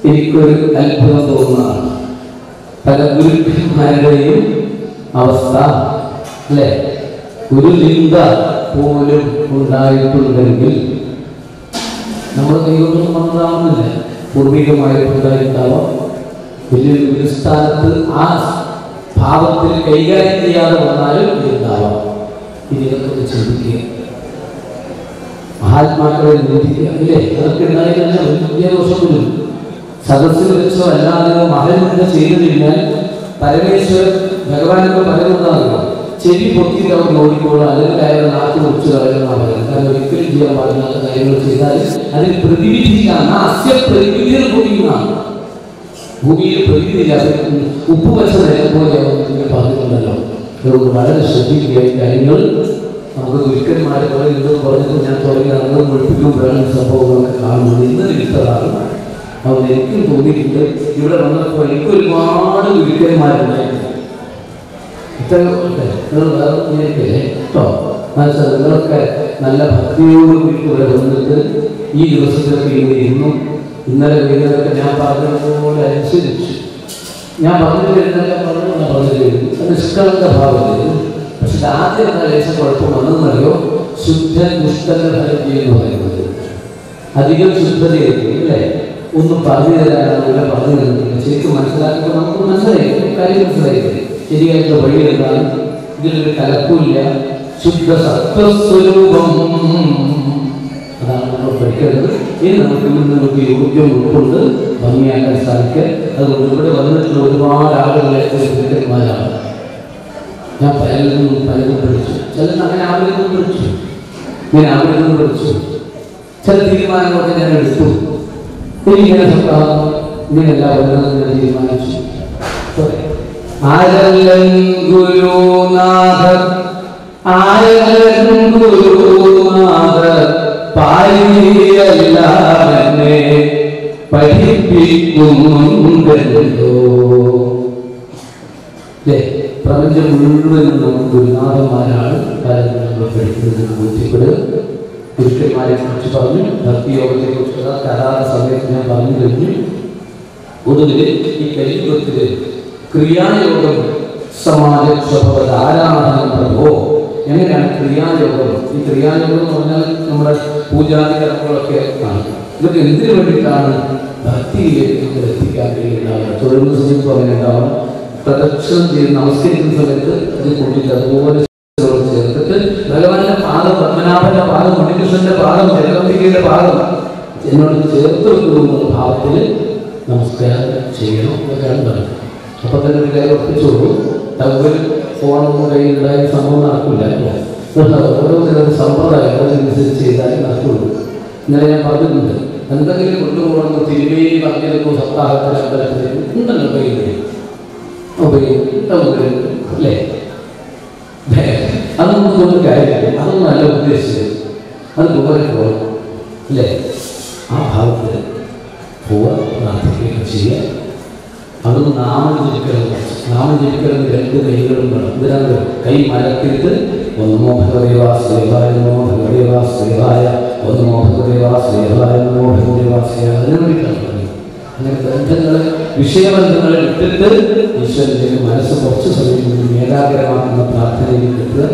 എനിക്കൊരു അത്ഭുതം തോന്നുന്നതാണ്. പല ഗുരുക്കന്മാരുടെയും അവസ്ഥ അല്ലെ? ഒരു ലിംഗ പോലും ഉണ്ടായിട്ടുണ്ടെങ്കിൽ നമ്മൾ കൈകൊണ്ടൊന്നും വന്നതാവുന്നില്ല പൂർവികമായിട്ടുണ്ടായിട്ടുണ്ടാവാം വലിയൊരു ഗുരുസ്ഥാനത്ത് ആ ഭാവത്തിൽ കൈകാര്യം ചെയ്യാതെ വന്നാലും ഇതുണ്ടാവാം. ഇതിനെക്കുറിച്ച് ചിന്തിക്കുക. മഹാത്മാക്കളെ നിന്ദിക്കുക അല്ലേ? അതൊക്കെ ദോഷം വരും. സദസ്സിൽ വെച്ചോ അല്ലാതെ മഹലിന്റെ ചെയ്തു കഴിഞ്ഞാൽ പരമേശ്വരൻ ഭഗവാനൊക്കെ പറയുന്നതാണല്ലോ. ചെവി പൊട്ടി അവർ ഓടിക്കോളും അതിൽ കയറി നാക്ക് മുറിച്ച് കളയുന്നതാണ് കാരണം ഒരിക്കലും ചെയ്യാൻ പാടില്ലാത്ത കാര്യങ്ങൾ ചെയ്താൽ അതിന് പ്രതിവിധിക്കാണ് അസ്യ പ്രതിവിധികൾ ഭൂമിയിൽ പ്രതിവിധിയില്ല ഉപ്പ് വെച്ച പോലെ പറഞ്ഞിട്ടുണ്ടല്ലോ. നമുക്ക് വളരെ ശ്രദ്ധിക്കുക. ഈ കാര്യങ്ങൾ നമുക്ക് ഗുരുക്കന്മാരെ പറയുന്നത് പറഞ്ഞിട്ട് ഞാൻ തുടങ്ങി നമ്മൾ പഠിപ്പിക്കുമ്പോഴാണ് ഈ സംഭവങ്ങളൊക്കെ കാണുന്നത്. ഇന്ന് കിട്ടതാണ് അതുകൊണ്ട് എനിക്കും തോന്നിയിട്ടുണ്ട് ഇവിടെ വന്നപ്പോൾ എനിക്ക് ഒരുപാട് ഗുരുക്കന്മാരുണ്ടായിരുന്നു കേട്ടോ. മനസ്സിലായി നല്ല ഭക്തിയോട് ഇവിടെ വന്നിട്ട് ഈ ദിവസത്തിലൊക്കെ ഇവിടെ ഇരുന്നു. ഇന്നലെ വീടുകളൊക്കെ ഞാൻ പറഞ്ഞതുപോലെ അനുസരിച്ചു. ഞാൻ പറഞ്ഞിട്ട് വരുന്നല്ല പറഞ്ഞു ഞാൻ പറഞ്ഞു തരുന്നു അത് നിഷ്കളങ്ക ഭാവത്തിൽ പക്ഷെ ആദ്യം എന്ന ലേശം കുഴപ്പം വന്നെന്നറിയോ ശുദ്ധ ദുഷ്ടന്റെ ഫലം എന്ന് പറയുന്നത്. അധികം ശുദ്ധതയായിരിക്കും അല്ലേ ഒന്ന് പറഞ്ഞു തരാനുള്ള പറഞ്ഞു തരുന്നില്ല ശരിക്കും മനസ്സിലാക്കുമ്പോൾ നമുക്ക് മനസ്സിലായി. കാര്യം മനസ്സിലായില്ലേ ശരിയായിട്ടുള്ള വഴി എന്താണ്? ഇതിലൊരു കലപ്പില്ല ശുദ്ധ സത്വസ്വരൂപം. അതാണ് നമ്മൾ പഠിക്കേണ്ടത്. ഇനി നമുക്ക് ഇന്ന് നമുക്ക് യോഗ്യം ഉൾക്കൊണ്ട് ഭംഗിയാക്കാൻ സാധിക്കുക. അതുകൊണ്ട് ഇവിടെ വന്നിട്ടുള്ള ഒരുപാട് ആളുകളെ ഗുരുക്കന്മാരാണ് ഞാൻ പലരും പലരും പഠിച്ചു. ചിലർ അങ്ങനെ അവരിൽ പഠിച്ചു. ഞാൻ അവരിൽ പഠിച്ചു. ചില തീരുമാനങ്ങളൊക്കെ ഞാൻ എടുത്തു. എനിക്കിങ്ങനെ സ്വഭാവം ഇങ്ങനെയല്ല വരുന്നത് ഞാൻ തീരുമാനിച്ചു. ആരല്ലൻ ഗുരുനാഥ ആരല്ലൻ ഗുരുനാഥ പഠിപ്പിച്ചതല്ല പഠിപ്പിക്കുന്നുണ്ടല്ലോ പ്രപഞ്ചം മുഴുവൻ നമുക്ക് ഗുരുനാഥന്മാരാണ്. കാര്യങ്ങൾ നമ്മൾ പഠിക്കുന്നതിന് ബോധ്യപ്പെടുക ഗുരുക്കന്മാരെ കുറിച്ച് പറഞ്ഞു ഭക്തിയോഗത്തെ കുറിച്ചുള്ള കലാല സമയത്ത് ഞാൻ പറഞ്ഞു കഴിഞ്ഞു. ഒടുവിൽ ഈ കലിയുഗത്തിൽ ക്രിയായോഗം സമാജ സ്വഭവത ആരാധന പ്രഭോ? എങ്ങനെയാണ് ക്രിയായോഗം? ഈ ക്രിയായോഗം എന്ന് പറഞ്ഞാൽ നമ്മുടെ പൂജാതി കർമ്മങ്ങളൊക്കെ ആണ് ഇതൊക്കെ എന്തിനു വേണ്ടിയിട്ടാണ് ഭക്തിയിലേക്ക് നമ്മൾ എത്തിക്കാൻ കഴിയുന്നതാണ് തൊഴിൽ സമയത്ത് പറയുന്നുണ്ടാവും പ്രദക്ഷിണം ചെയ്ത് നമസ്കരിക്കുന്ന സമയത്ത് അത് കൂട്ടിയിട്ട് അതുപോലെ ഭഗവാന്റെ പാദം പത്മനാഭന്റെ പാദം മണികൃഷ്ണന്റെ പാദം ജഗദംബികയുടെ പാദം. എന്നോട് ചേർത്ത് വെക്കുന്ന ഭാവത്തിൽ നമസ്കാരം ചെയ്യണം എന്നൊക്കെയാണ് പറയുന്നത്. അപ്പൊ തന്നെ ഒരു കാര്യം ഒപ്പിച്ചോളൂ ടവൽ ഫോണൊന്നും കയ്യിലുണ്ടായ സംഭവം നടക്കില്ല ഓരോന്നിനും സമ്പ്രദായം അതനുസരിച്ച് ചെയ്താലേ നടക്കുള്ളൂ. ഇന്നലെ ഞാൻ പറഞ്ഞിട്ടുണ്ട് എന്തെങ്കിലും കൊണ്ടുപോകണമെന്ന് തിരുമേനി പറഞ്ഞിരുന്നു സപ്താഹത്തിന് അമ്പലത്തിൽ. ഉണ്ടല്ലോ കയ്യിൽ ഉപയോഗിക്കും അല്ലേ? അതൊന്നും കൊണ്ട് കാര്യമില്ല. അതൊന്നും അല്ല ഉദ്ദേശിച്ചത്. അത് ദൂരെ പോകണം അല്ലേ? ആ ഭാവത്തിൽ പോവാ പ്രാർത്ഥിക്കുകയും ചെയ്യുക അതൊന്ന് നാമം ജപിക്കണം. നാമം ജപിക്കണം രണ്ട് കൈകളും വേണം. ഇതിനകത്ത് കൈ മലത്തിട്ട് ഒന്നോ ഭഗവദേവാ ശ്രീഹായ നമോ ഭഗവദേവാ ശ്രീഹായ ഒന്നോ ഭഗവദേവാ ശ്രീഹായ നമോ ഭഗവദേവാ അതിനു അങ്ങനെ ബന്ധങ്ങളെ വിഷയബന്ധങ്ങളെ ഇട്ടിട്ട് ഈശ്വരന്റെ മനസ്സ് കുറച്ച് സമയം ഏകാഗ്രമാക്കുന്ന പ്രാർത്ഥനയിൽ എത്തുക